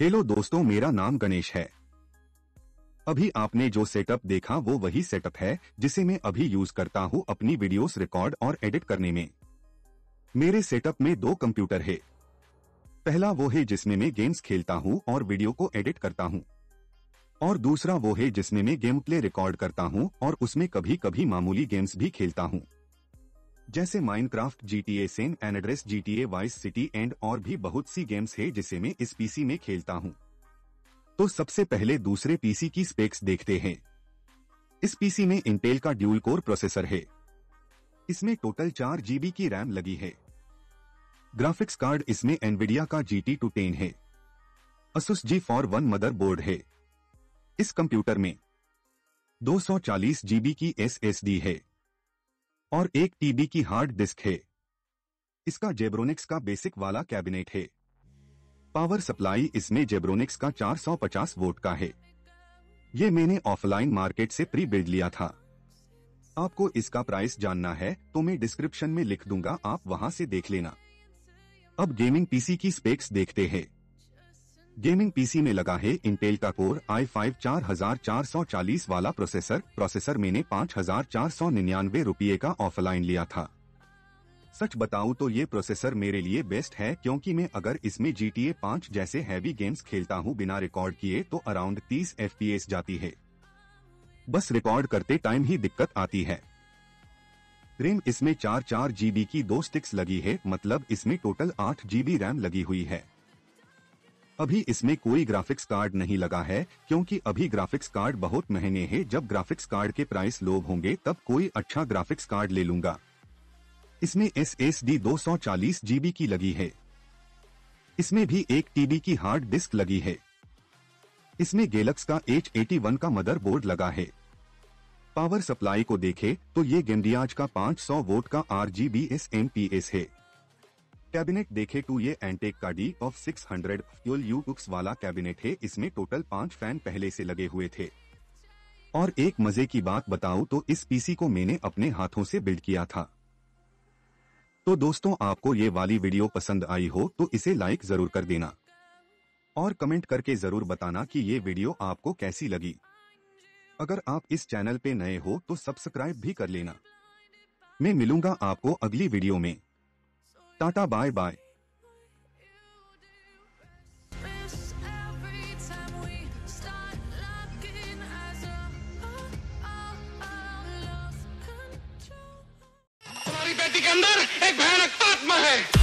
Hello दोस्तों, मेरा नाम गणेश है। अभी आपने जो सेटअप देखा, वो वही सेटअप है, जिसे मैं अभी यूज़ करता हूँ अपनी वीडियोस रिकॉर्ड और एडिट करने में। मेरे सेटअप में दो कंप्यूटर है। पहला वो है जिसमें मैं गेम्स खेलता हूँ और वीडियो को एडिट करता हूँ। और दूसरा वो है जिसमें मैं गेम प्ले रिकॉर्ड करता हूँ और उसमें कभी कभी मामूली गेम्स भी खेलता हूँ। जैसे Minecraft GTA San Andreas GTA Vice City and और भी बहुत सी गेम्स है जिसे मैं इस पीसी में खेलता हूँ। तो सबसे पहले दूसरे पीसी की स्पेक्स देखते हैं। इस पीसी में इंटेल का ड्यूल कोर प्रोसेसर है। इसमें टोटल चार जीबी की रैम लगी है। ग्राफिक्स कार्ड इसमें एनविडिया का जी टी टू टेन है। Asus G four one motherboard है। इस कंप्यूटर में 240 जीबी की एसएसडी है। और एक टीबी की हार्ड डिस्क है। इसका जेब्रोनिक्स का बेसिक वाला कैबिनेट है। पावर सप्लाई इसमें जेब्रोनिक्स का 450 वोल्ट का है। ये मैंने ऑफलाइन मार्केट से प्री बिल्ड लिया था। आपको इसका प्राइस जानना है तो मैं डिस्क्रिप्शन में लिख दूँगा, आप वहाँ से देख लेना। अब गेमिंग पीसी की स्पेक्स देखते हैं। गेमिंग पीसी में लगा है इंटेल का कोर आई फाइव चार हज़ार चार सौ चालीस वाला प्रोसेसर। प्रोसेसर मैंने पाँच हज़ार चार सौ निन्यानवे रुपये का ऑफलाइन लिया था। सच बताऊँ तो ये प्रोसेसर मेरे लिए बेस्ट है, क्योंकि मैं अगर इसमें जी टी जैसे हैवी गेम्स खेलता हूँ बिना रिकॉर्ड किए तो अराउंड तीस एफ़ जाती है। बस रिकॉर्ड करते टाइम ही दिक्कत आती है। रेम इसमें चार चार जीबी की दो स्टिक्स लगी है मतलब इसमें टोटल आठ जीबी रैम लगी हुई है। अभी इसमें कोई ग्राफिक्स कार्ड नहीं लगा है, क्योंकि अभी ग्राफिक्स कार्ड बहुत महँगे हैं। जब ग्राफिक्स कार्ड के प्राइस लो होंगे, तब कोई अच्छा ग्राफिक्स कार्ड ले लूँगा। इसमें एस एस डी दो सौ चालीस जीबी की लगी है। इसमें भी एक टीबी की हार्ड डिस्क लगी है। इसमें गेलक्स का एच एटी वन का मदरबोर्ड लगा है। पावर सप्लाई को देखे तो ये गेंडियाज का 500 वोट का R G B S M P S है। कैबिनेट देखे तो ये एंटेक का D F 600 hundred flux वाला कैबिनेट है, इसमें टोटल पाँच फ़ैन पहले से लगे हुए थे। और एक मज़े की बात बताऊँ तो इस पीसी को मैंने अपने हाथों से बिल्ड किया था। तो दोस्तों, आपको ये वाली वीडियो पसंद आई हो तो इसे लाइक ज़रूर कर देना। और कमेंट करके ज़रूर बताना कि ये वीडियो आपको कैसी लगी। अगर आप इस चैनल पे नए हो तो सब्सक्राइब भी कर लेना। मैं मिलूँगा आपको अगली वीडियो में। टाटा बाय बाय बेटी के अंदर एक भयानक आत्मा है।